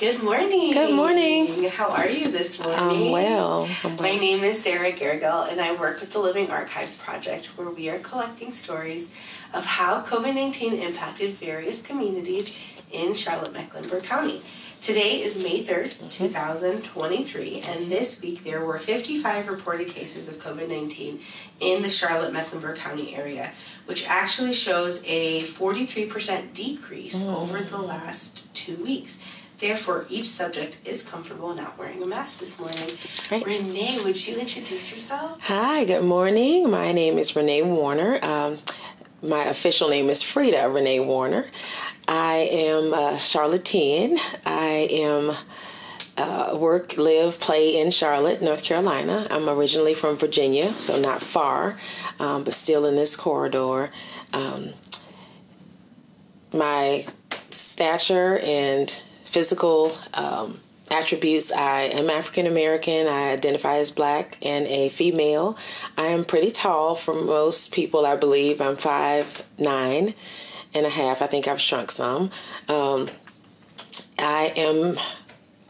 Good morning. Good morning. How are you this morning? I'm well. I'm well. My name is Sarah Gergel, and I work with the Living Archives Project, where we are collecting stories of how COVID 19 impacted various communities in Charlotte Mecklenburg County. Today is May 3rd, 2023, and this week there were 55 reported cases of COVID 19 in the Charlotte Mecklenburg County area, which actually shows a 43% decrease Mm. over the last two weeks. Therefore, each subject is comfortable not wearing a mask this morning. Great. Renee, would you introduce yourself? Hi, good morning. My name is Renee Warner. Um, my official name is Frida Renee Warner. I am a Charlottean. I am uh, work, live, play in Charlotte, North Carolina. I'm originally from Virginia, so not far, um, but still in this corridor. Um, my stature and physical um, attributes I am African American, I identify as black and a female. I am pretty tall for most people, I believe. I'm five nine and a half. I think I've shrunk some. Um, I am,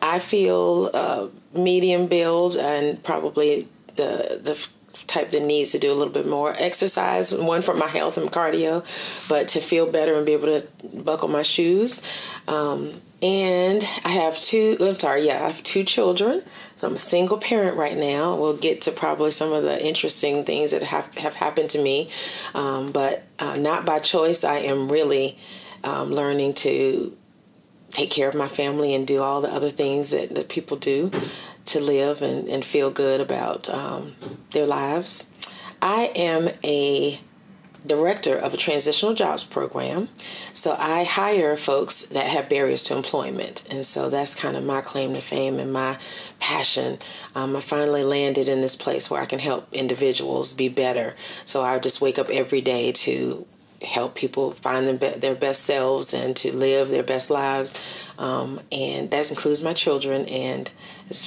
I feel uh, medium build and probably the the type that needs to do a little bit more exercise. One for my health and cardio, but to feel better and be able to buckle my shoes. Um, and I have two. I'm sorry. Yeah, I have two children. So I'm a single parent right now. We'll get to probably some of the interesting things that have have happened to me, um, but uh, not by choice. I am really um, learning to take care of my family and do all the other things that, that people do to live and, and feel good about um, their lives. I am a director of a transitional jobs program. So I hire folks that have barriers to employment. And so that's kind of my claim to fame and my passion. Um, I finally landed in this place where I can help individuals be better. So I just wake up every day to help people find their best selves and to live their best lives. Um, and that includes my children. And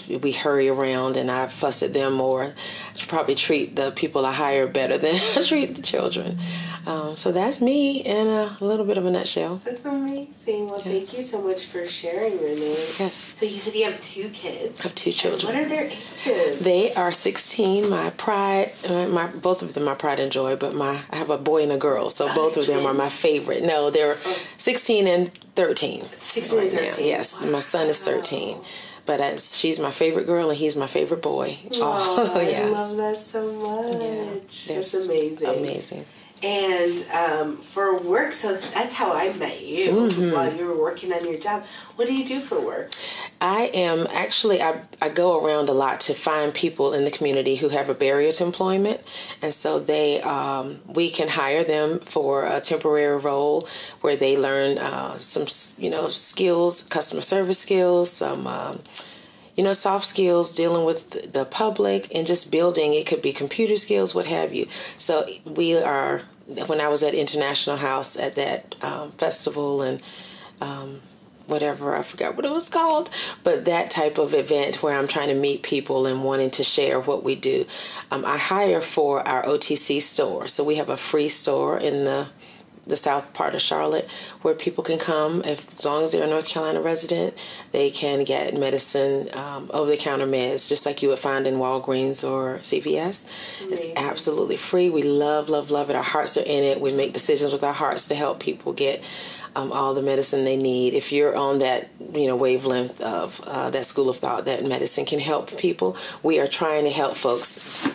we hurry around and I fuss at them more. I probably treat the people I hire better than I treat the children. Um, so that's me in a little bit of a nutshell. That's amazing. Well, thank you so much for sharing, Renee. Yes. So you said you have two kids. I have two And children. What are their ages? They are 16. My pride, my, my both of them, my pride and joy. But my I have a boy and a girl, so both of them are my favorite. No, they're 16 and 13. 16 and right now. 13. Yes, my son is 13. But as she's my favorite girl and he's my favorite boy. Oh, I yes. love that so much. That's amazing. Amazing. And um, for work, so that's how I met you Mm-hmm. while you were working on your job. What do you do for work? I am actually I, I go around a lot to find people in the community who have a barrier to employment, and so they um, we can hire them for a temporary role where they learn uh, some you know skills, customer service skills, some. Um, you know, soft skills, dealing with the public, and just building. It could be computer skills, what have you. So we are. When I was at International House at that um, festival and um, whatever I forgot what it was called, but that type of event where I'm trying to meet people and wanting to share what we do. Um, I hire for our OTC store, so we have a free store in the the south part of Charlotte where people can come. If as long as they're a North Carolina resident they can get medicine um, over the counter meds just like you would find in Walgreens or CVS it's absolutely free. We love love love it. Our hearts are in it. We make decisions with our hearts to help people get um, all the medicine they need. If you're on that you know wavelength of uh, that school of thought that medicine can help people we are trying to help folks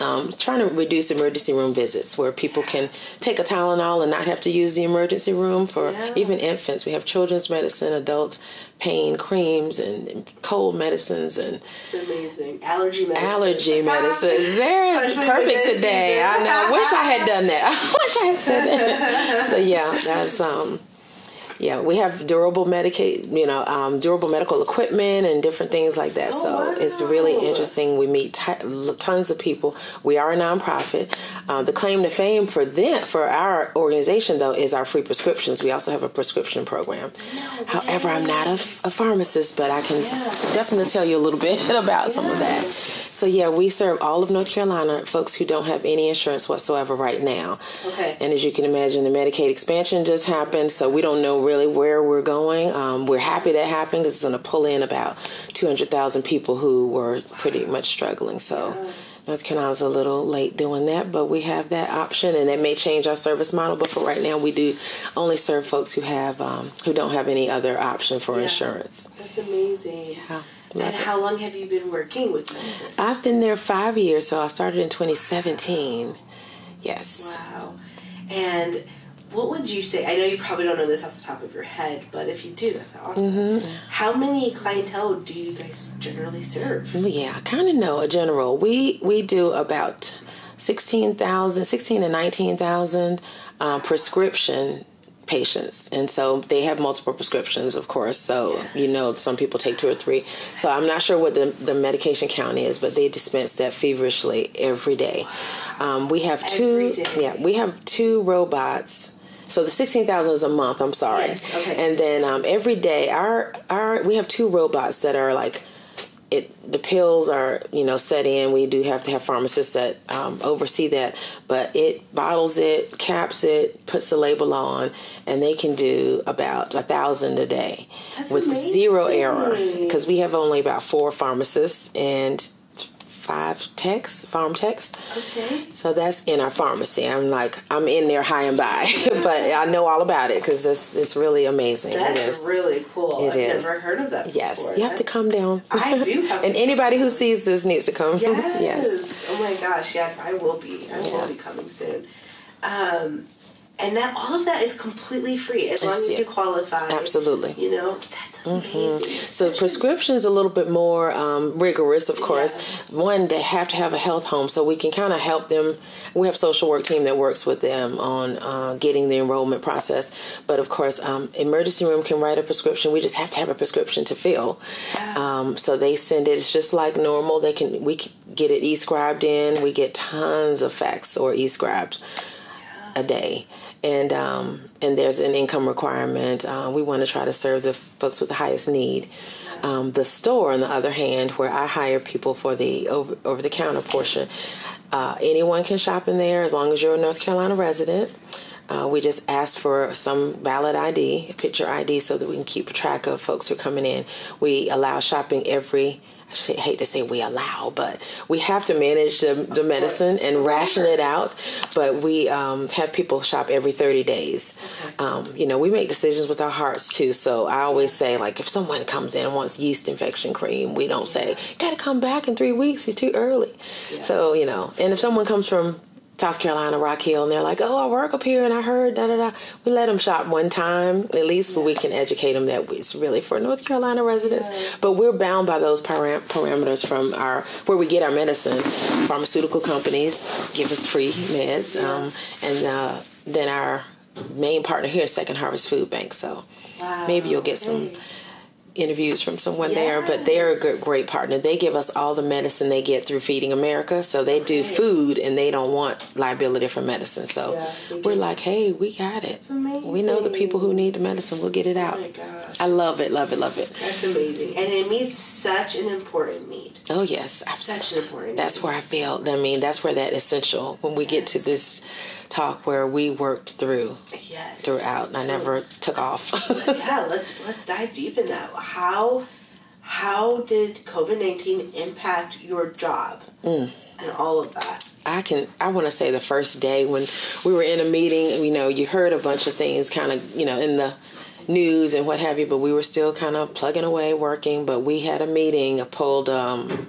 um, trying to reduce emergency room visits where people can take a Tylenol and not have to use the emergency room for Yeah. even infants. We have children's medicine, adults, pain creams, and cold medicines and It's amazing. Allergy medicine. allergy medicines. There is Especially perfect today. I know. I wish I had done that. I wish I had said that. so yeah, that's um. Yeah, we have durable medicate, you know, um, durable medical equipment and different things like that. Oh, so wow. it's really interesting. We meet t- tons of people. We are a nonprofit. Uh, the claim to fame for them, for our organization, though, is our free prescriptions. We also have a prescription program. However, I'm not a, a pharmacist, but I can Yeah. definitely tell you a little bit about some of that. So yeah, we serve all of North Carolina, folks who don't have any insurance whatsoever right now. Okay. And as you can imagine, the Medicaid expansion just happened, so we don't know really where we're going. Um, we're happy that happened because it's going to pull in about 200,000 people who were pretty much struggling. So. North Carolina's a little late doing that, but we have that option, and that may change our service model. But for right now, we do only serve folks who have um, who don't have any other option for Yeah. insurance. That's amazing. Yeah, And it. how long have you been working with MedAssist? I've been there five years, so I started in 2017. Yes. Wow. And what would you say? I know you probably don't know this off the top of your head, but if you do, that's awesome. Mm-hmm. How many clientele do you guys generally serve? Yeah, I kind of know a general. We we do about 16,000, 16 to 19,000 um, prescription patients. And so they have multiple prescriptions, of course. So, you know, some people take two or three. So I'm not sure what the, the medication count is, but they dispense that feverishly every day. Um, we have two, day. yeah, we have two robots. So the sixteen thousand is a month. I'm sorry, Yes, okay. and then um, every day our our we have two robots that are like it the pills are you know set in. We do have to have pharmacists that um, oversee that. But it bottles it caps it puts the label on and they can do about a thousand a day That's with zero error. because we have only about four pharmacists and five techs pharm techs Okay. so that's in our pharmacy i'm like i'm in there high and by but i know all about it because it's, it's really amazing it That's is really cool. It I've is. never heard of that yes before. you have to come down I do have and anybody who sees this needs to come Yes. yes Oh my gosh, yes, I will be. I will be coming soon. Um, and that all of that is completely free as long as yeah. you qualify. Absolutely. You know, that's amazing. So Especially- prescription is a little bit more um, rigorous, of course. One, they have to have a health home, so we can kind of help them. We have a social work team that works with them on uh, getting the enrollment process. But of course, um, emergency room can write a prescription. We just have to have a prescription to fill. Um, so they send it. It's just like normal. They can we can get it e-scribed in. We get tons of fax or e-scribes a day. And um, and there's an income requirement. Uh, we want to try to serve the folks with the highest need. Um, the store, on the other hand, where I hire people for the over over the counter portion, uh, anyone can shop in there as long as you're a North Carolina resident. Uh, we just ask for some valid ID, picture ID, so that we can keep track of folks who are coming in. We allow shopping every. I hate to say we allow, but we have to manage the, the medicine and ration it out. But we um, have people shop every 30 days. Um, you know, we make decisions with our hearts too. So I always say, like, if someone comes in and wants yeast infection cream, we don't say, you got to come back in three weeks, you're too early. So, you know, and if someone comes from South Carolina, Rock Hill, and they're like, "Oh, I work up here, and I heard da da da." We let them shop one time at least, but we can educate them that it's really for North Carolina residents. But we're bound by those param- parameters from our where we get our medicine. Pharmaceutical companies give us free meds, um, and uh, then our main partner here is Second Harvest Food Bank. So Wow, maybe you'll get some. Interviews from someone there, but they're a good, great partner. They give us all the medicine they get through Feeding America, so they do food and they don't want liability for medicine. So Yeah, we're like, hey, we got it. That's amazing. We know the people who need the medicine. We'll get it oh out. Oh my gosh. I love it, love it, love it. That's amazing. And it meets such an important need. Oh yes, absolutely. Such an important That's where I feel. I mean, that's where that essential. When we get to this talk where we worked through yes. throughout, I So- never took off. yeah, let's let's dive deep in that. How how did COVID nineteen impact your job Mm. and all of that? I can I want to say the first day when we were in a meeting, you know, you heard a bunch of things kind of, you know, in the news and what have you, but we were still kind of plugging away working, but we had a meeting, a pulled um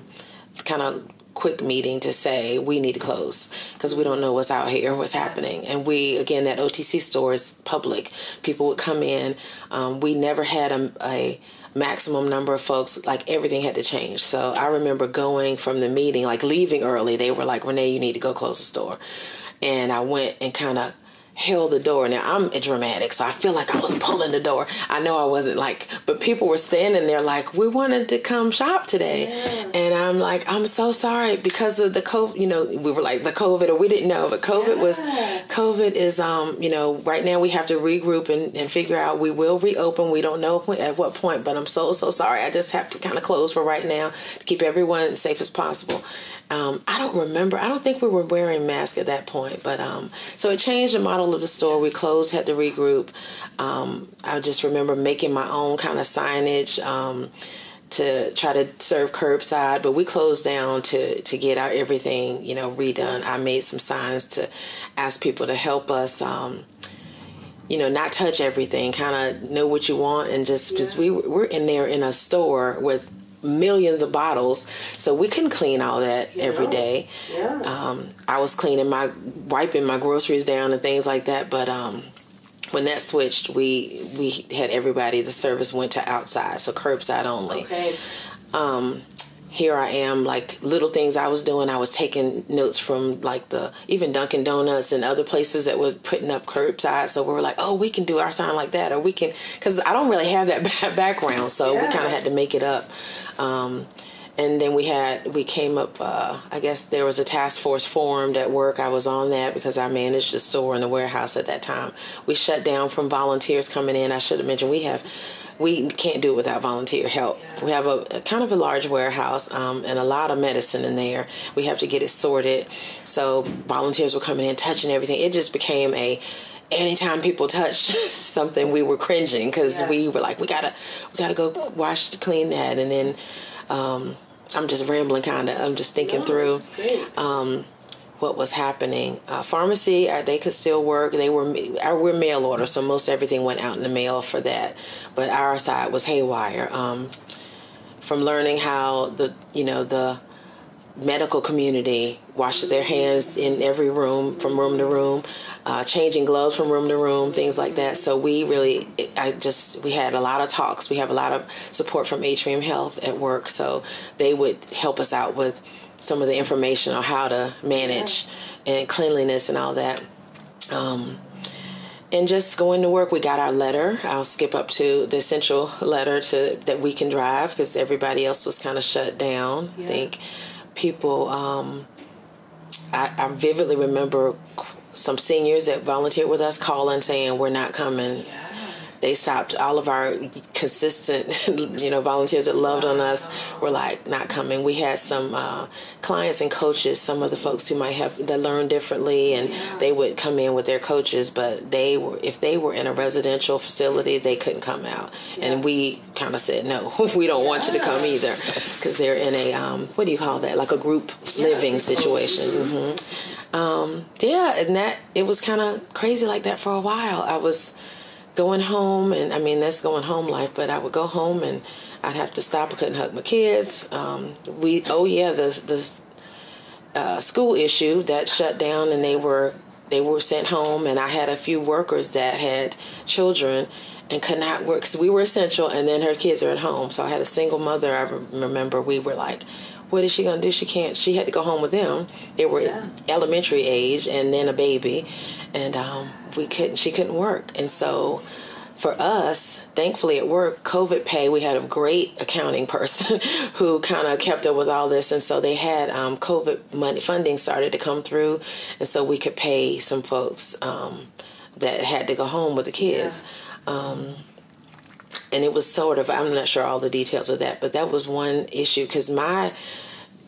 kind of quick meeting to say we need to close because we don't know what's out here what's happening. And we again that otc store is public. People would come in. Um, we never had a, a maximum number of folks like everything had to change. So i remember going from the meeting like leaving early. They were like renee you need to go close the store. And i went and kind of held the door. Now I'm a dramatic, so I feel like I was pulling the door. I know I wasn't like, but people were standing there like, we wanted to come shop today, and I'm like, I'm so sorry because of the COVID. You know, we were like the COVID, or we didn't know, but COVID yeah. was COVID is um you know right now we have to regroup and, and figure out we will reopen. We don't know at what point, but I'm so so sorry. I just have to kind of close for right now to keep everyone safe as possible. Um, I don't remember. I don't think we were wearing masks at that point, but um, so it changed the model of the store. We closed, had to regroup. Um, I just remember making my own kind of signage um, to try to serve curbside, but we closed down to to get our everything you know redone. I made some signs to ask people to help us um, you know, not touch everything, kind of know what you want, and just because yeah. we we're in there in a store with millions of bottles, so we couldn't clean all that you every know? day. Yeah. Um, I was cleaning my, wiping my groceries down and things like that, but um, when that switched, we we had everybody. The service went to outside, so curbside only. Okay. Um, here I am, like little things I was doing. I was taking notes from like the even Dunkin' Donuts and other places that were putting up curbside. So we were like, oh, we can do our sign like that, or we can, because I don't really have that background, so yeah. we kind of had to make it up. Um, and then we had we came up uh, i guess there was a task force formed at work i was on that because i managed the store and the warehouse at that time we shut down from volunteers coming in i should have mentioned we have we can't do it without volunteer help. We have a, a, kind of a large warehouse um, and a lot of medicine in there. We have to get it sorted. So volunteers were coming in, touching everything. It just became a anytime people touched something, we were cringing because yeah. we were like, we gotta, we gotta go wash, clean that, and then. Um, I'm just rambling, kind of. I'm just thinking no, through um, what was happening. Uh, pharmacy, uh, they could still work. They were uh, we're mail order, so most everything went out in the mail for that. But our side was haywire. Um, from learning how the you know the medical community washes their hands in every room from room to room uh, changing gloves from room to room things like that. So we really i just we had a lot of talks. We have a lot of support from atrium health at work. So they would help us out with some of the information on how to manage and cleanliness and all that. Um, and just going to work we got our letter. I'll skip up to the essential letter to that we can drive because everybody else was kind of shut down yeah. i think people. Um, I, I, vividly remember some seniors that volunteered with us calling saying we're not coming. Yeah they stopped all of our consistent you know volunteers that loved on us were like not coming. We had some uh, clients and coaches some of the folks who might have that learned differently and they would come in with their coaches but they were if they were in a residential facility they couldn't come out. Yeah. and we kind of said no we don't want you to come either. Because they're in a um, what do you call that? Like a group living situation. Mm-hmm. um, yeah and that it was kind of crazy like that for a while. I was going home, and I mean that's going home life. But I would go home and I'd have to stop. I couldn't hug my kids. Um, we oh yeah the the uh, school issue that shut down, and they were they were sent home. And I had a few workers that had children and could not work. So we were essential, and then her kids are at home. So I had a single mother. I remember we were like what is she gonna do? She can't. She had to go home with them. They were yeah. elementary age, and then a baby, and um, we couldn't. She couldn't work, and so for us, thankfully at work, COVID pay, we had a great accounting person who kind of kept up with all this. And so they had um, COVID money funding started to come through. And so we could pay some folks um, that had to go home with the kids. Yeah. Um, and it was sort of, I'm not sure all the details of that, but that was one issue because my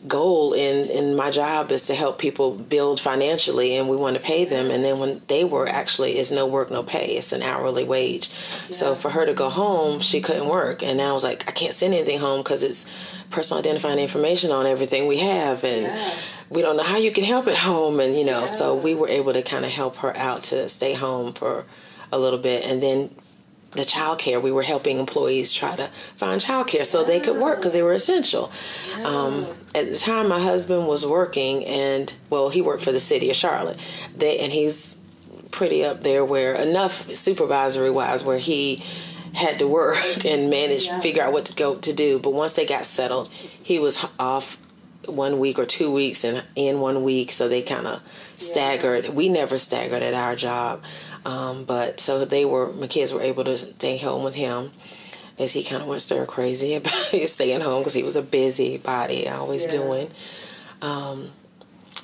goal in in my job is to help people build financially and we want to pay them and then when they were actually it's no work no pay it's an hourly wage yeah. so for her to go home she couldn't work and I was like I can't send anything home because it's personal identifying information on everything we have and yeah. we don't know how you can help at home and you know yeah. so we were able to kind of help her out to stay home for a little bit and then the child care. We were helping employees try to find child care so they could work because they were essential. Yeah. Um, at the time, my husband was working, and well, he worked for the city of Charlotte. They, and he's pretty up there where enough supervisory wise where he had to work and manage yeah. figure out what to go to do but once they got settled he was off one week or two weeks and in one week so they kind of staggered we never staggered at our job um, but so they were, my kids were able to stay home with him. as he kind of went stir crazy about staying home because he was a busy body, always yeah. doing. Um,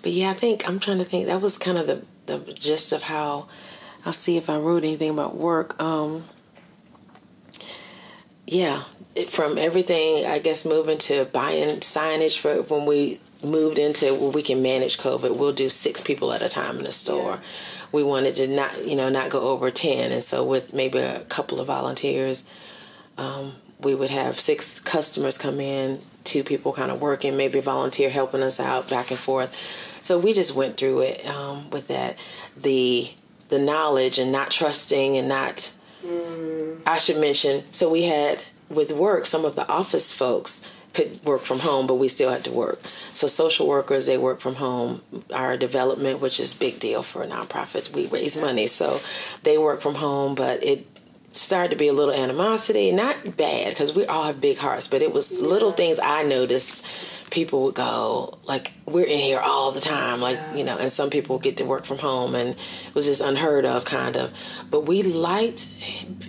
but yeah, I think I'm trying to think. That was kind of the the gist of how. I'll see if I wrote anything about work. Um, yeah, it, from everything, I guess moving to buying signage for when we moved into where we can manage COVID, we'll do six people at a time in the store. Yeah. We wanted to not, you know, not go over ten, and so with maybe a couple of volunteers, um, we would have six customers come in, two people kind of working, maybe a volunteer helping us out back and forth. So we just went through it um, with that, the the knowledge and not trusting and not. Mm. I should mention. So we had with work, some of the office folks could work from home, but we still had to work. So social workers, they work from home. Our development, which is big deal for a nonprofit, we raise money, so they work from home. But it started to be a little animosity, not bad because we all have big hearts, but it was little things I noticed people would go like we're in here all the time like yeah. you know and some people get to work from home and it was just unheard of kind of but we liked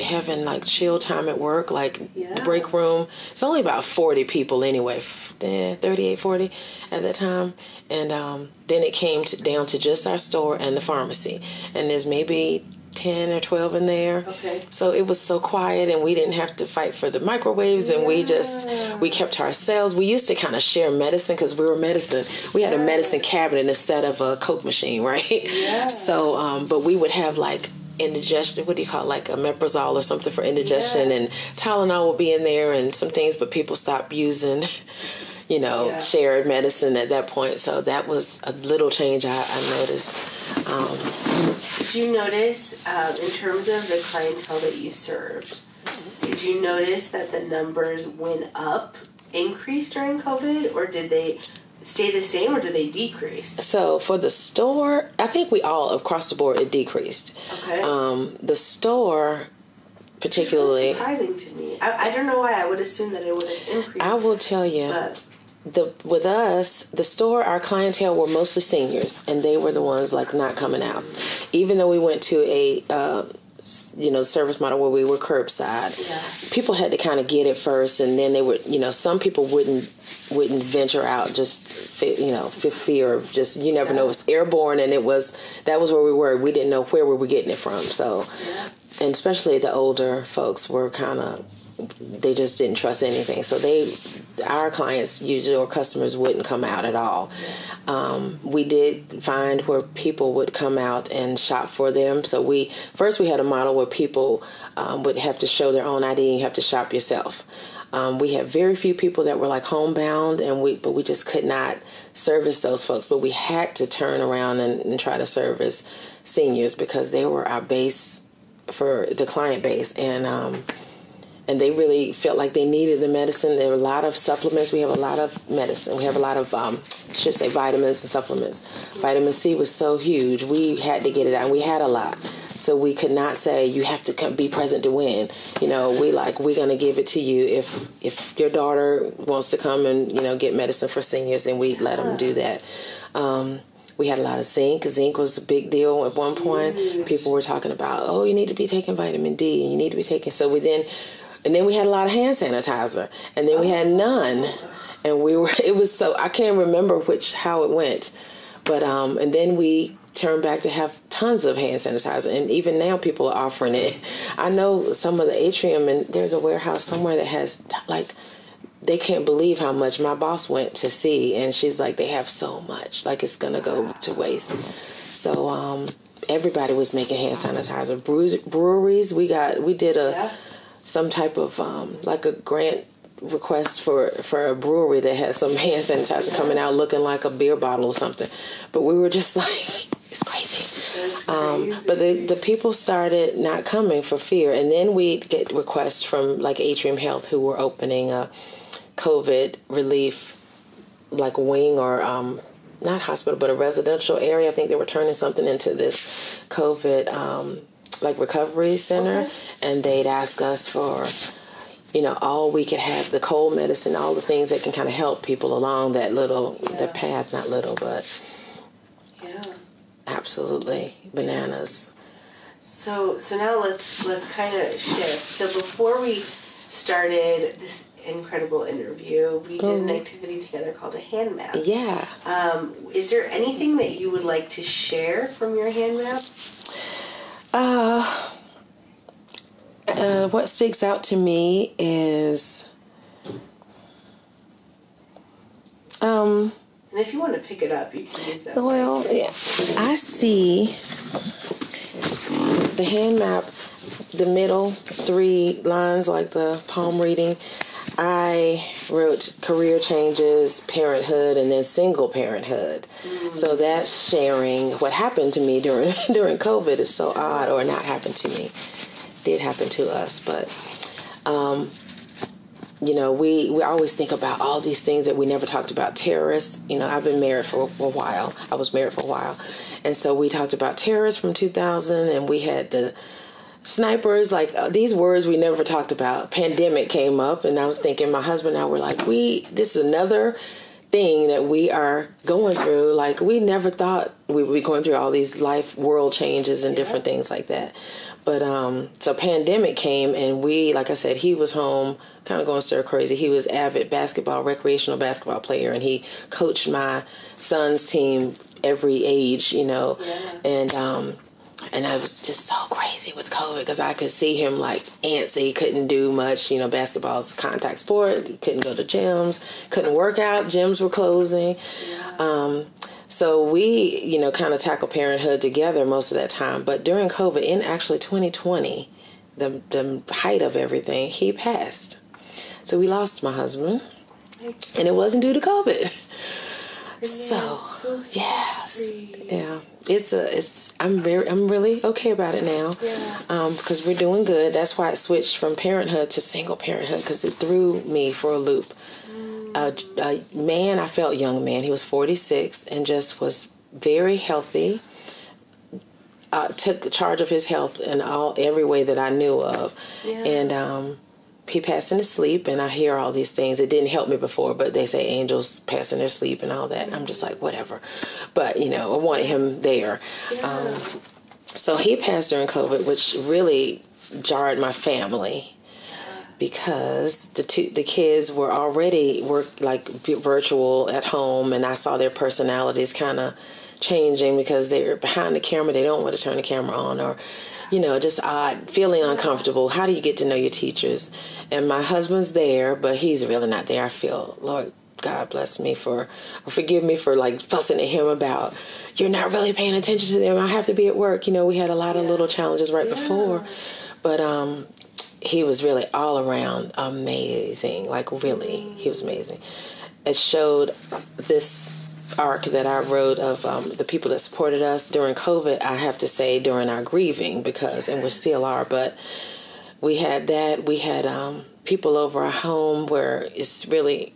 having like chill time at work like yeah. the break room it's only about 40 people anyway 38 40 at that time and um, then it came to, down to just our store and the pharmacy and there's maybe 10 or 12 in there. Okay. So it was so quiet and we didn't have to fight for the microwaves and we just we kept to ourselves. We used to kind of share medicine cuz we were medicine. We had a medicine cabinet instead of a coke machine, right? Yeah. So um but we would have like indigestion what do you call it like omeprazole or something for indigestion yeah. and Tylenol will be in there and some things but people stopped using you know, yeah. shared medicine at that point. So that was a little change I, I noticed. Um, did you notice, um, in terms of the clientele that you served, did you notice that the numbers went up, increased during COVID, or did they stay the same or did they decrease? So for the store, I think we all across the board it decreased. Okay. Um, the store particularly surprising to me. I, I, don't know why I would assume that it would have increased. I will tell you. But the with us, the store, our clientele were mostly seniors, and they were the ones like not coming out. Even though we went to a uh, you know service model where we were curbside, yeah. people had to kind of get it first, and then they would you know some people wouldn't wouldn't venture out just you know fear of just you never yeah. know it's airborne, and it was that was where we were. We didn't know where we were getting it from, so. Yeah. And especially the older folks were kind of they just didn't trust anything. So they, our clients usually or customers wouldn't come out at all. Um, we did find where people would come out and shop for them. So we first we had a model where people um, would have to show their own ID and you have to shop yourself. Um, we had very few people that were like homebound, and we but we just could not service those folks. But we had to turn around and, and try to service seniors because they were our base for the client base and um, and they really felt like they needed the medicine. There were a lot of supplements. We have a lot of medicine. We have a lot of, um, I should say, vitamins and supplements. Vitamin C was so huge. We had to get it out. and We had a lot. So we could not say you have to come, be present to win. You know, we like we're gonna give it to you if if your daughter wants to come and you know get medicine for seniors, and we let them do that. Um, we had a lot of zinc. Zinc was a big deal at one point. People were talking about, oh, you need to be taking vitamin D, and you need to be taking. So we then and then we had a lot of hand sanitizer, and then we had none, and we were. It was so I can't remember which how it went, but um, and then we turned back to have tons of hand sanitizer, and even now people are offering it. I know some of the atrium, and there's a warehouse somewhere that has t- like they can't believe how much my boss went to see. And she's like they have so much. Like it's gonna go to waste. So um, everybody was making hand sanitizer. Breweries we got we did a yeah some type of um, like a grant request for for a brewery that had some hand sanitizer coming out looking like a beer bottle or something. But we were just like it's crazy, um, but the, the people started not coming for fear. And then we'd get requests from like atrium health who were opening a covid relief like wing or um, not hospital but a residential area. I think they were turning something into this covid um, like recovery center, okay. and they'd ask us for you know all we could have the cold medicine all the things that can kind of help people along that little yeah. the path not little but yeah absolutely bananas so so now let's let's kind of shift so before we started this incredible interview. We did an mm-hmm. activity together called a hand map. Yeah. Um, is there anything that you would like to share from your hand map? Uh, what sticks out to me is um and if you want to pick it up you can do that well yeah i see the hand map the middle three lines like the palm reading I wrote career changes, parenthood, and then single parenthood. Mm-hmm. So that's sharing what happened to me during during COVID is so odd, or not happened to me, did happen to us. But um, you know, we we always think about all these things that we never talked about. Terrorists. You know, I've been married for a while. I was married for a while, and so we talked about terrorists from 2000, and we had the snipers like uh, these words we never talked about pandemic came up and i was thinking my husband and i were like we this is another thing that we are going through like we never thought we would be going through all these life world changes and different things like that but um so pandemic came and we like i said he was home kind of going stir crazy he was avid basketball recreational basketball player and he coached my son's team every age you know yeah. and um and I was just so crazy with COVID because I could see him like antsy, couldn't do much. You know, basketball's a contact sport, couldn't go to gyms, couldn't work out, gyms were closing. Yeah. Um, so we, you know, kind of tackle parenthood together most of that time. But during COVID, in actually 2020, the the height of everything, he passed. So we lost my husband, and it wasn't due to COVID. So, so yes, yeah, it's a it's I'm very I'm really okay about it now, yeah. um, because we're doing good. That's why I switched from parenthood to single parenthood because it threw me for a loop. A, a man, I felt young man. He was 46 and just was very healthy. Uh, took charge of his health in all every way that I knew of, yeah. and um, he passed in his sleep and I hear all these things. It didn't help me before, but they say angels pass in their sleep and all that. I'm just like, whatever. But, you know, I want him there. Yeah. Um, so he passed during COVID, which really jarred my family because the two the kids were already work like virtual at home and I saw their personalities kind of changing because they're behind the camera they don't want to turn the camera on or you know, just odd, feeling uncomfortable. How do you get to know your teachers? And my husband's there, but he's really not there. I feel, Lord, God bless me for, or forgive me for like fussing at him about, you're not really paying attention to them. I have to be at work. You know, we had a lot of little challenges right yeah. before, but um, he was really all around amazing. Like really, he was amazing. It showed this arc that I wrote of um, the people that supported us during COVID, I have to say during our grieving because, and we still are, but we had that. We had um, people over our home where it's really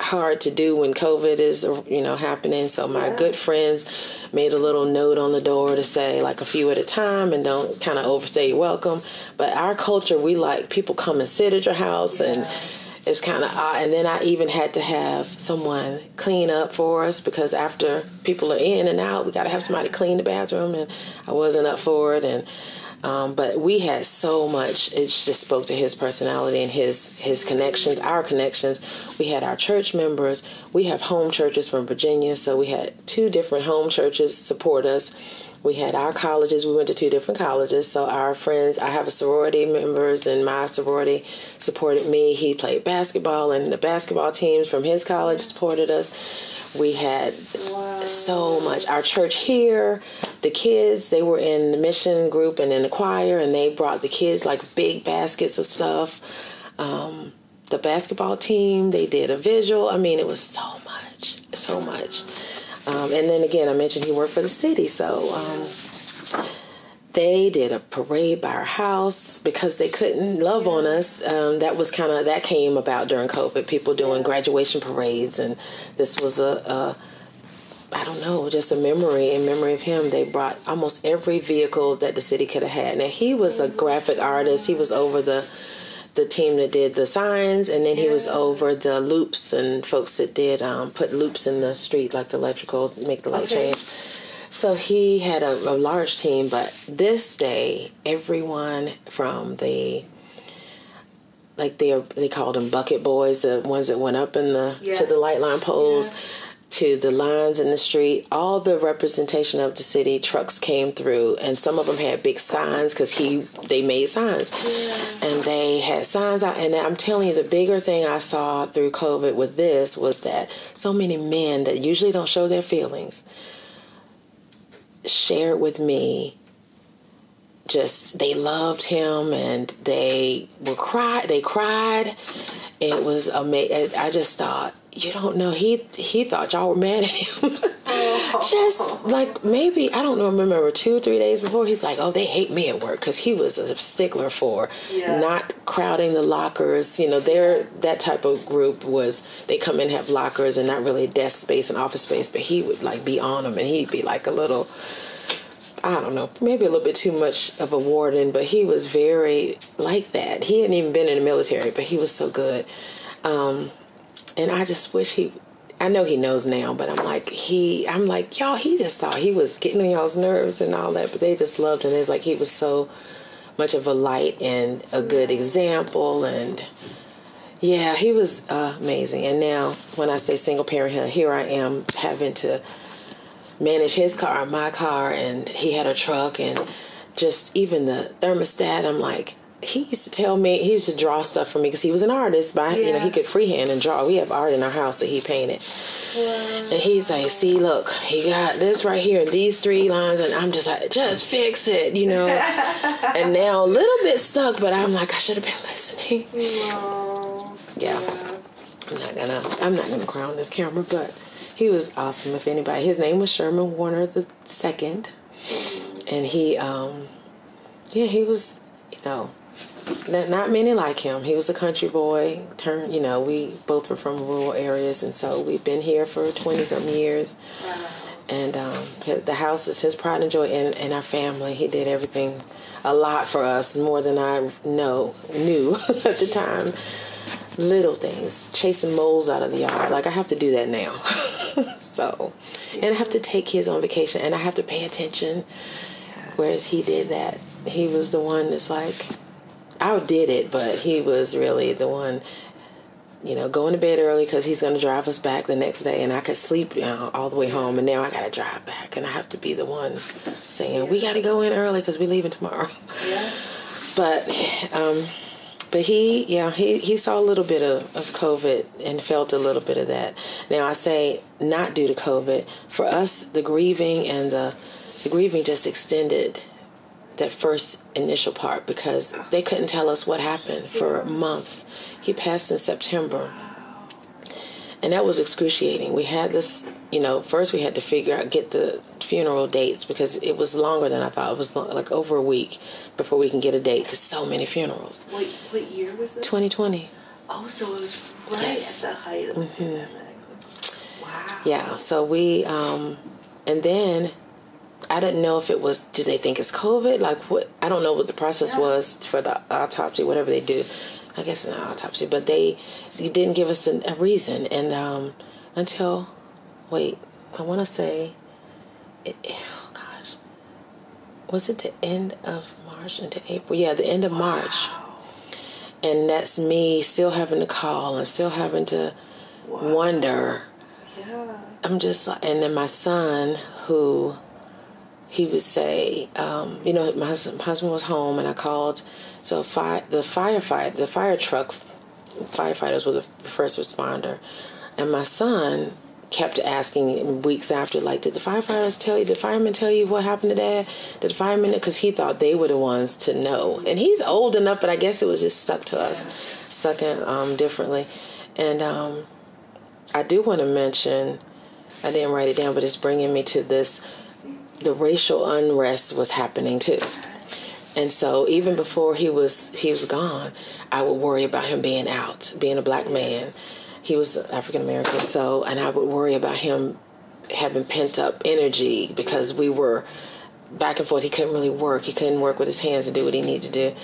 hard to do when COVID is, you know, happening. So my yeah. good friends made a little note on the door to say like a few at a time and don't kind of overstay your welcome. But our culture, we like people come and sit at your house yeah. and it's kind of odd. And then I even had to have someone clean up for us because after people are in and out, we got to have somebody clean the bathroom, and I wasn't up for it. And um, but we had so much. It just spoke to his personality and his his connections, our connections. We had our church members. We have home churches from Virginia, so we had two different home churches support us we had our colleges. We went to two different colleges. So our friends, I have a sorority members, and my sorority supported me. He played basketball, and the basketball teams from his college supported us. We had wow. so much. Our church here, the kids, they were in the mission group and in the choir, and they brought the kids like big baskets of stuff. Um, the basketball team, they did a visual. I mean, it was so much, so much. Um, and then again, I mentioned he worked for the city, so um, they did a parade by our house because they couldn't love on us. Um, that was kind of that came about during COVID. People doing graduation parades, and this was a, a I don't know, just a memory in memory of him. They brought almost every vehicle that the city could have had. Now he was a graphic artist. He was over the the team that did the signs, and then he was over the loops and folks that did um, put loops in the street, like the electrical, make the light okay. change. So he had a, a large team, but this day, everyone from the like they they called them bucket boys, the ones that went up in the Yeah. to the light line poles. Yeah. To the lines in the street, all the representation of the city trucks came through, and some of them had big signs because he they made signs, and they had signs out. And I'm telling you, the bigger thing I saw through COVID with this was that so many men that usually don't show their feelings shared with me just they loved him and they were cry they cried it was amazing i just thought you don't know he he thought y'all were mad at him just like maybe i don't know remember two or three days before he's like oh they hate me at work because he was a stickler for Yeah. not crowding the lockers you know they're that type of group was they come in have lockers and not really desk space and office space but he would like be on them and he'd be like a little I don't know, maybe a little bit too much of a warden, but he was very like that. He hadn't even been in the military, but he was so good. Um, and I just wish he, I know he knows now, but I'm like, he, I'm like, y'all, he just thought he was getting on y'all's nerves and all that, but they just loved him. It's like he was so much of a light and a good example. And yeah, he was uh, amazing. And now, when I say single parenthood, here I am having to manage his car, my car, and he had a truck, and just even the thermostat. I'm like, he used to tell me he used to draw stuff for me because he was an artist. But you know, he could freehand and draw. We have art in our house that he painted, and he's like, "See, look, he got this right here, and these three lines," and I'm just like, "Just fix it," you know. and now a little bit stuck, but I'm like, I should have been listening. Oh, Yeah. I'm not gonna I'm not gonna cry on this camera, but he was awesome. If anybody, his name was Sherman Warner the second, and he um yeah he was you know not, not many like him. He was a country boy. Turned you know we both were from rural areas, and so we've been here for twenty something years. And um, the house is his pride and joy, and, and our family. He did everything, a lot for us, more than I know knew at the time little things, chasing moles out of the yard. Like I have to do that now. so, and I have to take kids on vacation, and I have to pay attention. Whereas he did that, he was the one that's like, I did it, but he was really the one. You know, going to bed early because he's going to drive us back the next day, and I could sleep you know, all the way home. And now I got to drive back, and I have to be the one saying we got to go in early because we're leaving tomorrow. Yeah. But um, but he yeah he, he saw a little bit of, of covid and felt a little bit of that now i say not due to covid for us the grieving and the the grieving just extended that first initial part because they couldn't tell us what happened for months he passed in september and that was excruciating we had this you know first we had to figure out get the funeral dates because it was longer than i thought it was lo- like over a week before we can get a date because so many funerals What, what year was this? 2020 Oh, so it was right Yes. at the height of the pandemic. Wow. yeah so we um and then i didn't know if it was Do they think it's covid? Like what i don't know what the process Yeah. was for the autopsy whatever they do. I guess an autopsy but they, they didn't give us an, a reason. And um until wait i want to say it, oh gosh. Was it the end of march into april? Yeah the end of march. And that's me still having to call and still having to wonder. Yeah. I'm just and then my son, who he would say, um, you know, my husband, my husband was home, and I called. So the firefight, the fire truck, firefighters were the first responder, and my son kept asking weeks after, like, did the firefighters tell you? Did firemen tell you what happened to Dad? Did the firemen? Because he thought they were the ones to know, and he's old enough, but I guess it was just stuck to us, stuck in um, differently, and. Um, I do want to mention, I didn't write it down, but it's bringing me to this. The racial unrest was happening too, and so even before he was he was gone, I would worry about him being out, being a black man. He was African American, so and I would worry about him having pent up energy because we were back and forth. He couldn't really work. He couldn't work with his hands and do what he needed to do.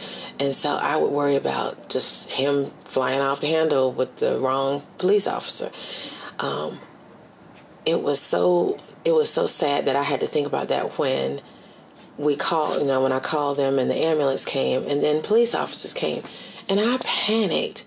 And so I would worry about just him flying off the handle with the wrong police officer. Um, it was so it was so sad that I had to think about that when we called, you know, when I called them and the ambulance came and then police officers came. And I panicked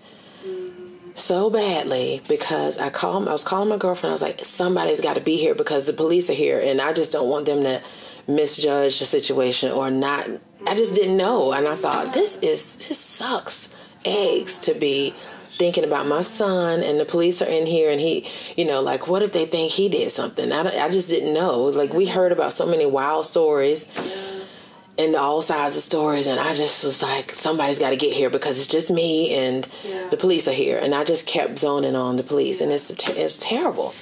so badly because I called I was calling my girlfriend. I was like, somebody's got to be here because the police are here, and I just don't want them to misjudge the situation or not. I just didn't know, and I thought this is this sucks eggs to be thinking about my son and the police are in here and he you know like what if they think he did something? I, I just didn't know. Like we heard about so many wild stories and all sides of stories and i just was like somebody's got to get here because it's just me and Yeah. the police are here. And i just kept zoning on the police and it's it's terrible.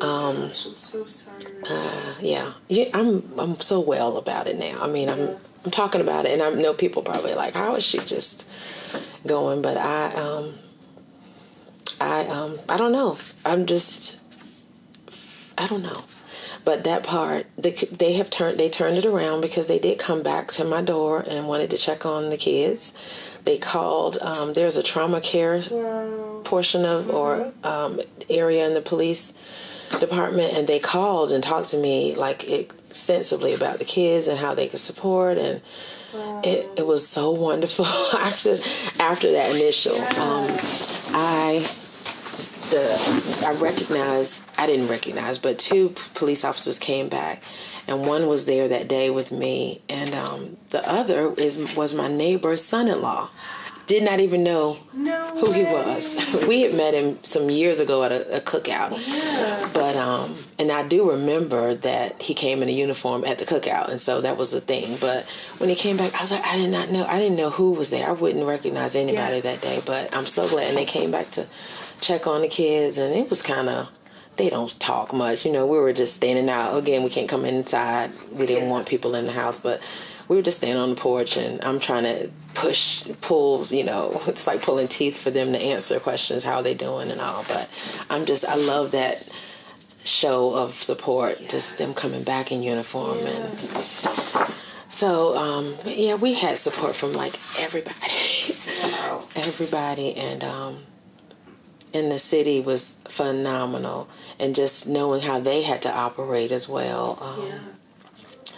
Oh my gosh, I'm so sorry. uh, yeah. Yeah i'm i'm so well about it now. I mean i'm i'm talking about it and i know people probably like how is she just going? But i um i um i don't know. I'm just i don't know. But that part they, they have turned they turned it around because they did come back to my door and wanted to check on the kids. They called um, there's a trauma care Wow. portion of or um, area in the police department and they called and talked to me like extensively about the kids and how they could support and it, it was so wonderful after after that initial um, the I recognized I didn't recognize, but two police officers came back, and one was there that day with me, and um, the other is was my neighbor's son-in-law. Did not even know No who he was. we had met him some years ago at a, a cookout, Yeah. but um, and I do remember that he came in a uniform at the cookout, and so that was the thing. But when he came back, I was like, I did not know. I didn't know who was there. I wouldn't recognize anybody Yeah. that day. But I'm so glad, and they came back to check on the kids, and it was kind of. They don't talk much, you know. We were just standing out. Again, we can't come inside. We didn't Yeah. want people in the house, but we were just standing on the porch, and I'm trying to push, pull. You know, it's like pulling teeth for them to answer questions. How are they doing and all. But I'm just, I love that show of support. Just them coming back in uniform and. So um, yeah, we had support from like everybody, Wow. everybody, and um, in the city was phenomenal, and just knowing how they had to operate as well, um, Yeah.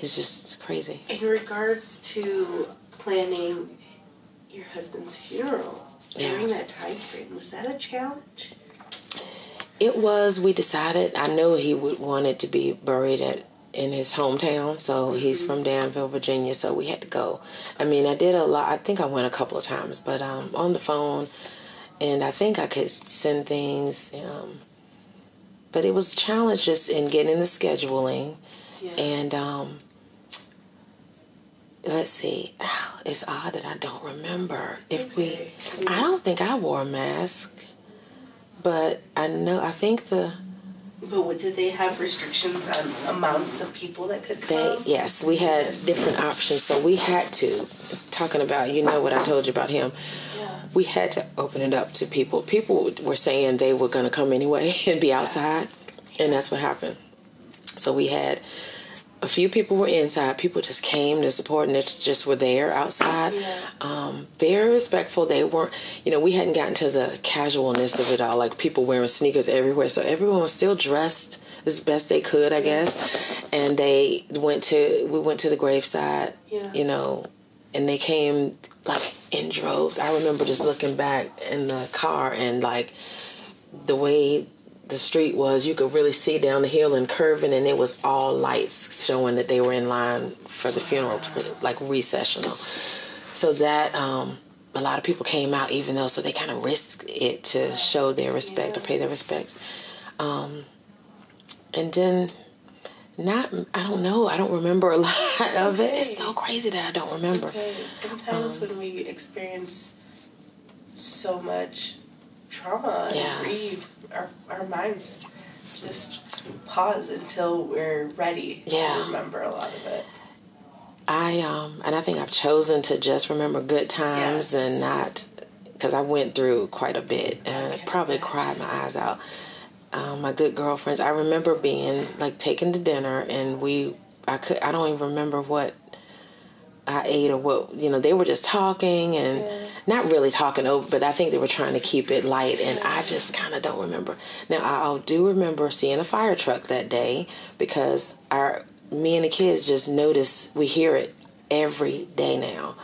it's just crazy. In regards to planning your husband's funeral during Yes. that time frame, was that a challenge? It was. We decided. I knew he would want it to be buried at in his hometown. So he's from Danville, Virginia. So we had to go. I mean, I did a lot. I think I went a couple of times, but um, on the phone, and I think I could send things. Um, but it was a challenge just in getting the scheduling, Yeah. and um, let's see. It's odd that I don't remember It's if okay. we. I don't think I wore a mask, but I know. I think the But what, did they have restrictions on amounts of people that could they come? yes we had different options, so we had to. Talking about you know what I told you about him. Yeah. We had to open it up to people. People were saying they were going to come anyway and be outside, and that's what happened. So we had a few people were inside. People just came to support and they just were there outside. Yeah. Um, very respectful. They weren't, you know, we hadn't gotten to the casualness of it all, like people wearing sneakers everywhere. So everyone was still dressed as best they could, I guess. And they went to, we went to the graveside, Yeah. you know, and they came like in droves. I remember just looking back in the car and like the way the street was, you could really see down the hill and curving, and it was all lights showing that they were in line for the funeral, like recessional. So that um, a lot of people came out, even though so they kind of risked it to show their respect or pay their respects. Um, and then not I don't know I don't remember a lot of it. It's so crazy that I don't remember. Okay. Sometimes Um, when we experience so much trauma and Yes. grief, our, our minds just pause until we're ready Yeah. to remember a lot of it. I um and I think I've chosen to just remember good times Yes. and not because I went through quite a bit and probably imagine. cried my eyes out. Um, my good girlfriends. I remember being like taken to dinner and we I could I don't even remember what I ate or what you know they were just talking and Yeah. Not really talking over but I think they were trying to keep it light and I just kind of don't remember. Now I, do remember seeing a fire truck that day because our me and the kids just notice we hear it every day now.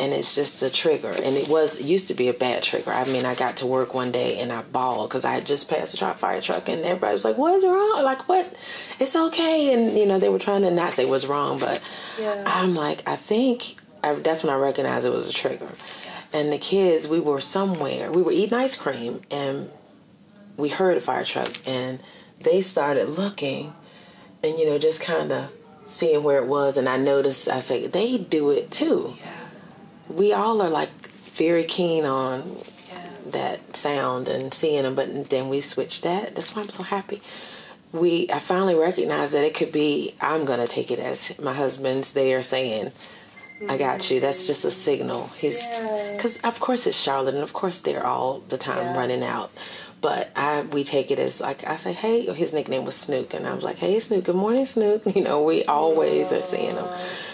and it's just a trigger. And it was it used to be a bad trigger. I mean, I got to work one day and I bawled because I had just passed a fire truck, and everybody was like, "What's wrong?" Like, what? It's okay. And you know, they were trying to not say what's wrong, but Yeah. I'm like, I think I, that's when I recognized it was a trigger. And the kids, we were somewhere, we were eating ice cream, and we heard a fire truck, and they started looking, and you know, just kind of seeing where it was. And I noticed, I said, they do it too. Yeah. We all are like very keen on Yeah. that sound and seeing them, but then we switched that. That's why I'm so happy. We I finally recognized that it could be I'm gonna take it as my husband's there saying, "I got you." That's just a signal. He's Yeah. because of course it's Charlotte, and of course they're all the time Yeah. running out. But I we take it as like I say, hey, his nickname was Snook, and I was like, hey Snook, good morning Snook. You know, we always are seeing him.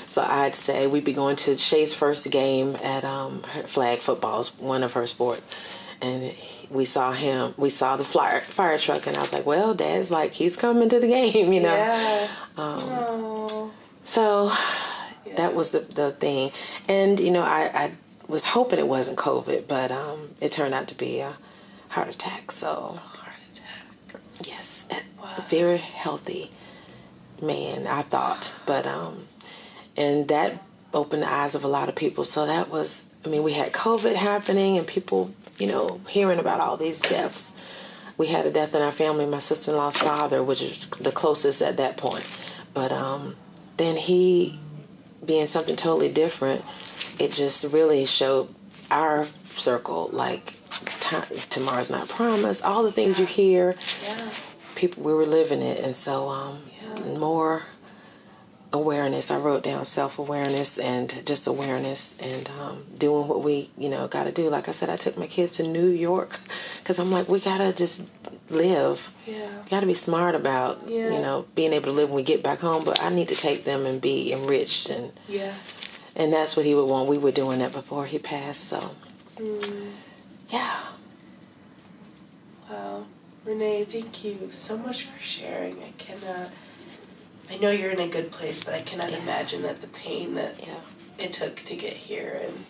So I'd say we'd be going to Shay's first game at um, flag football, is one of her sports, and we saw him. We saw the fire fire truck, and I was like, "Well, Dad's like he's coming to the game," you know. Yeah. Um, oh. That was the the thing, and you know, I, I was hoping it wasn't COVID, but um, it turned out to be a heart attack. So Heart attack. yes, a Wow. very healthy man, I thought, but um, and that opened the eyes of a lot of people. So that was, I mean, we had COVID happening, and people, you know, hearing about all these deaths. We had a death in our family, my sister-in-law's father, which is the closest at that point. But um, then he, being something totally different, it just really showed our circle like time, tomorrow's not promised. All the things you hear, Yeah. people we were living it, and so um, Yeah. more awareness. I wrote down self awareness and just awareness and um, doing what we you know got to do. Like I said, I took my kids to New York because I'm like we gotta just live. Yeah. Got to be smart about Yeah. you know being able to live when we get back home. But I need to take them and be enriched and Yeah. and that's what he would want. We were doing that before he passed. So Mm. yeah, Wow. Renée, thank you so much for sharing. I cannot. I know you're in a good place, but I cannot Yes. imagine that the pain that yeah, it took to get here and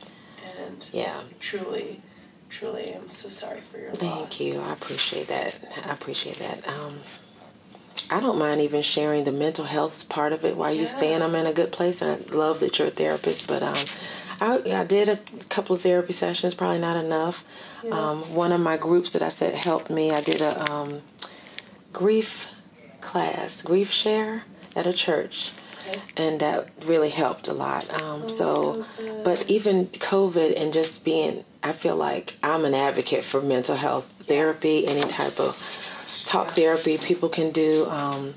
and yeah. truly, truly, I'm so sorry for your loss. Thank you. I appreciate that. I appreciate that. Um, I don't mind even sharing the mental health part of it while Yeah. you're saying I'm in a good place. I love that you're a therapist, but um, I, I did a couple of therapy sessions, probably not enough. Yeah. Um, one of my groups that I said helped me, I did a um, grief class, grief share at a church Okay. and that really helped a lot. Um, so, Oh, so good. but even COVID and just being, I feel like I'm an advocate for mental health therapy, any type of talk therapy people can do. Um,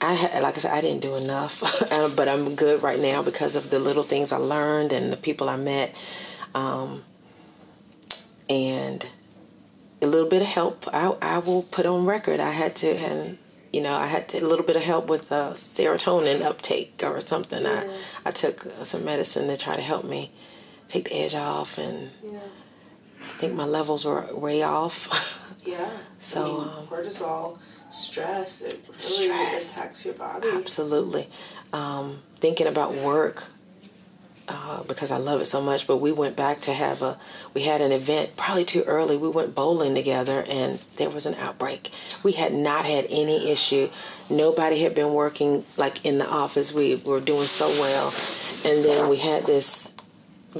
I had, like I said, I didn't do enough, uh, but I'm good right now because of the little things I learned and the people I met, um, and a little bit of help. I I will put on record. I had to, and you know, I had a little bit of help with uh, serotonin uptake or something. Yeah. I I took uh, some medicine to try to help me take the edge off, and Yeah. I think my levels were way off. Yeah. So, I mean, um, cortisol, stress, it really Stress. impacts your body. Absolutely. Um, thinking about work uh, because I love it so much. But we went back to have a. We had an event probably too early. We went bowling together, and there was an outbreak. We had not had any issue. Nobody had been working like in the office. We were doing so well, and then we had this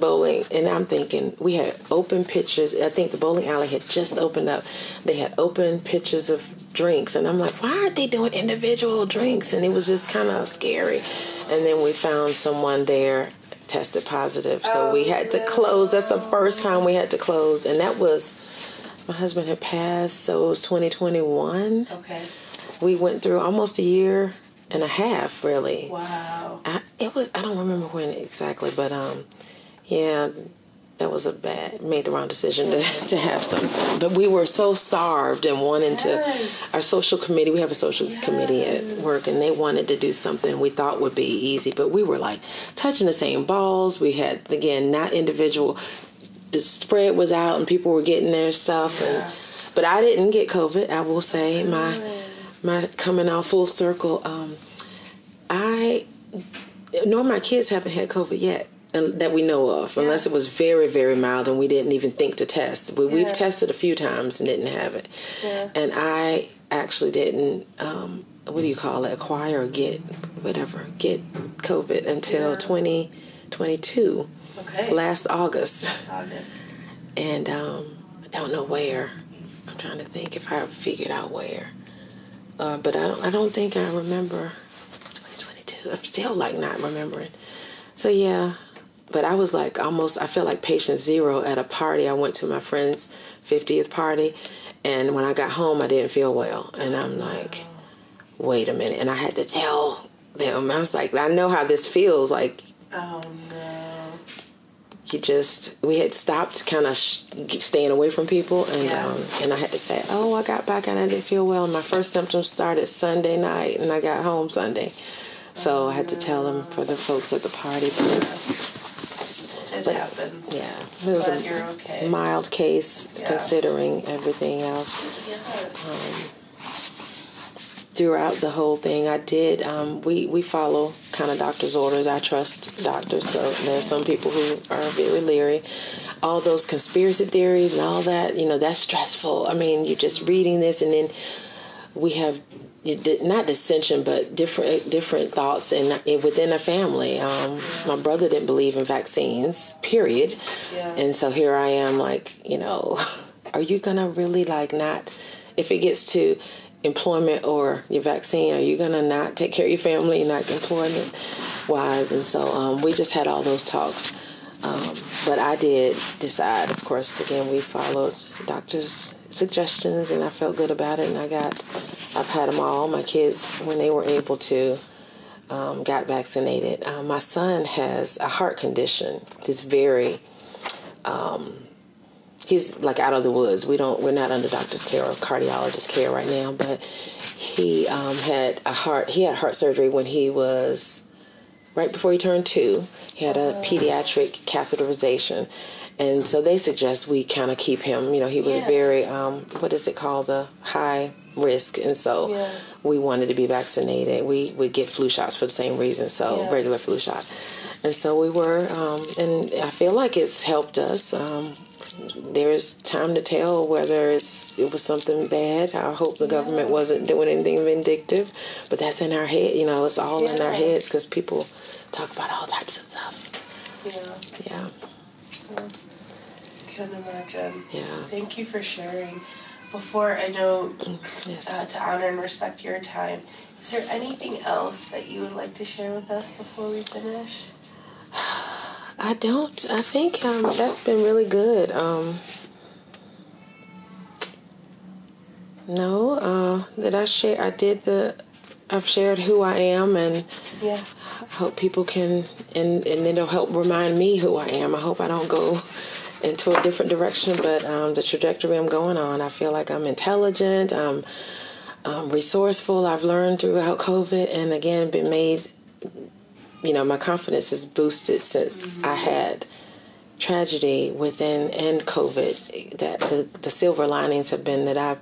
bowling and i'm thinking we had open pitchers i think the bowling alley had just opened up they had open pitchers of drinks and i'm like why aren't they doing individual drinks and it was just kind of scary and then we found someone there tested positive. So we had to close. That's the first time we had to close. And that was my husband had passed so it was 2021 Okay. we went through almost a year and a half really. Wow. I, it was I don't remember when exactly, but um, yeah, that was a bad made the wrong decision to to have some. But we were so starved and wanting Yes. to. Our social committee, we have a social committee at work, and they wanted to do something we thought would be easy, but we were like touching the same balls. We had again not individual. The spread was out, and people were getting their stuff, and but I didn't get COVID. I will say my my coming out full circle. Um, I nor my kids haven't had COVID yet. That we know of, unless it was very, very mild and we didn't even think to test. We, We've Yeah. tested a few times and didn't have it. Yeah. And I actually didn't, um, what do you call it, acquire or get, whatever, get COVID until Yeah. 2022, Okay. last August. Last August. And um, I don't know where. I'm trying to think if I figured out where. Uh, but I don't, I don't think I remember. It's 2022. I'm still like not remembering. So yeah, but I was like almost. I feel like patient zero at a party. I went to my friend's 50th party, and when I got home, I didn't feel well, and I'm like, wait a minute, and I had to tell them. I was like, I know how this feels. Like Oh no. you just we had stopped kind of sh- staying away from people and Yeah. um, and I had to say oh I got back and I didn't feel well and my first symptoms started Sunday night and I got home Sunday so I had to tell them for the folks at the party But- happens. yeah it was But a okay. mild case Yeah. considering everything else Yes. throughout the whole thing I did um, we we follow kind of doctor's orders I trust doctors so there are some people who are very leery all those conspiracy theories and all that you know that's stressful I mean you're just reading this and then we have not dissension but different different thoughts in, within a family. Um, my brother didn't believe in vaccines period. Yeah. and so here I am like you know are you gonna really like not if it gets to employment or your vaccine are you gonna not take care of your family not employment wise? And so um, we just had all those talks. Um, but I did decide of course again we followed doctors suggestions and I felt good about it and I got I've had them all my kids when they were able to um, got vaccinated uh, my son has a heart condition that's very um, he's like out of the woods. We don't we're not under doctor's care or cardiologist care right now, but he um, had a heart he had heart surgery when he was right before he turned two. He had a pediatric catheterization. And so they suggest we kind of keep him. You know, he was Yeah. very, um, what is it called, the high risk, and so Yeah. we wanted to be vaccinated. We would get flu shots for the same reason, so Yeah. regular flu shot. And so we were, um, and I feel like it's helped us. Um, there's time to tell whether it's it was something bad. I hope the government wasn't doing anything vindictive, but that's in our head. You know, it's all in our heads because people talk about all types of stuff. Yeah. Yeah, I Can imagine. Yeah. Thank you for sharing. Before I know yes. uh, to honor and respect your time, is there anything else that you would like to share with us before we finish? I don't. I think um, that's been really good. Um, no, uh, that I share. I did the. I've shared who I am, and Yeah. I hope people can, and and it'll help remind me who I am. I hope I don't go into a different direction, but um, the trajectory I'm going on, I feel like I'm intelligent. I'm um, resourceful. I've learned throughout COVID, and again, been made. You know, my confidence is boosted since I had tragedy within and COVID. That the the silver linings have been that I've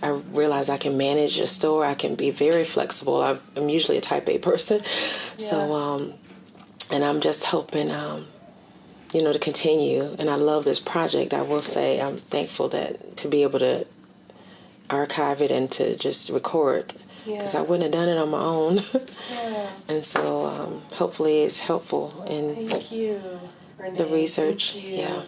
I realize I can manage a store. I can be very flexible. i I'm usually a Type A person, so um, and I'm just hoping um, you know to continue. And I love this project. I will say I'm thankful that to be able to archive it and to just record because Yeah. I wouldn't have done it on my own. Yeah. and so um, hopefully it's helpful And Thank you, Renée. the research. You. Yeah.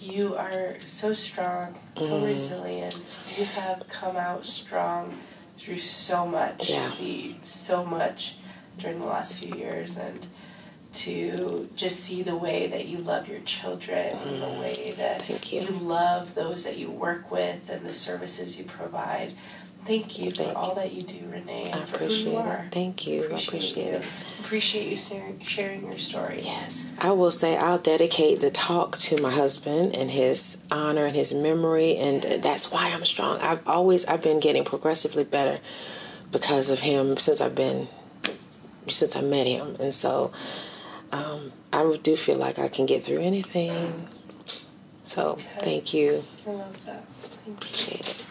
You are so strong, so Mm. resilient. You have come out strong through so much, Yeah. the, so much during the last few years, and to just see the way that you love your children, and the way that Mm. Thank you. love those that you work with, and the services you provide. Thank you for Thank all that you do, Renée, I appreciate you it. Thank you. I appreciate you. it. Appreciate you sharing, your story. Yes, I will say I'll dedicate the talk to my husband and his honor and his memory, and that's why I'm strong. I've always I've been getting progressively better because of him since I've been since I met him, and so um, I do feel like I can get through anything. So thank you. I love that. Thank you. Appreciate